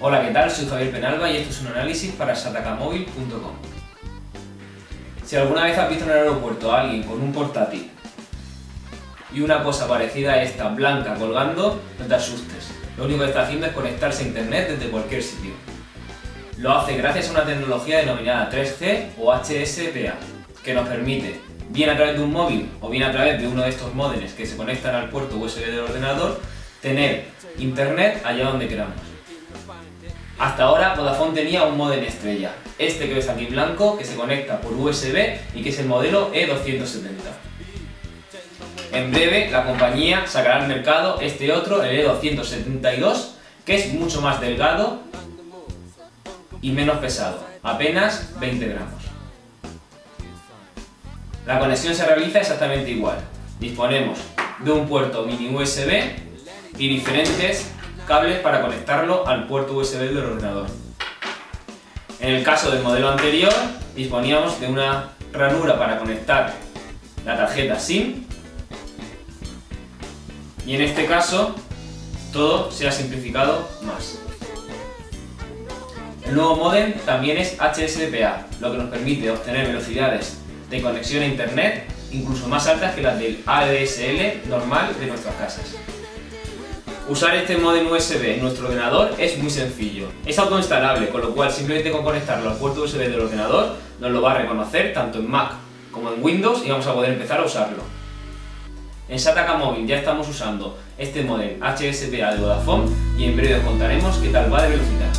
tal? Soy Javier Penalba y esto es un análisis para satacamóvil.com. Si alguna vez has visto en el aeropuerto a alguien con un portátil y una cosa parecida a esta blanca colgando, no te asustes. Lo único que está haciendo es conectarse a internet desde cualquier sitio. Lo hace gracias a una tecnología denominada 3G o HSPA, que nos permite, bien a través de un móvil o bien a través de uno de estos módems que se conectan al puerto USB del ordenador, tener internet allá donde queramos. Hasta ahora Vodafone tenía un modem estrella, este que ves aquí blanco, que se conecta por USB y que es el modelo E270. En breve la compañía sacará al mercado este otro, el E272, que es mucho más delgado y menos pesado, apenas 20 gramos. La conexión se realiza exactamente igual. Disponemos de un puerto mini USB y diferentes cables para conectarlo al puerto USB del ordenador. En el caso del modelo anterior, disponíamos de una ranura para conectar la tarjeta SIM y en este caso todo se ha simplificado más. El nuevo modem también es HSDPA, lo que nos permite obtener velocidades de conexión a internet incluso más altas que las del ADSL normal de nuestras casas. Usar este modem USB en nuestro ordenador es muy sencillo. Es autoinstalable, con lo cual simplemente con conectarlo al puerto USB del ordenador nos lo va a reconocer tanto en Mac como en Windows y vamos a poder empezar a usarlo. En Sataka Móvil ya estamos usando este modem HSPA de Vodafone y en breve os contaremos qué tal va de velocidad.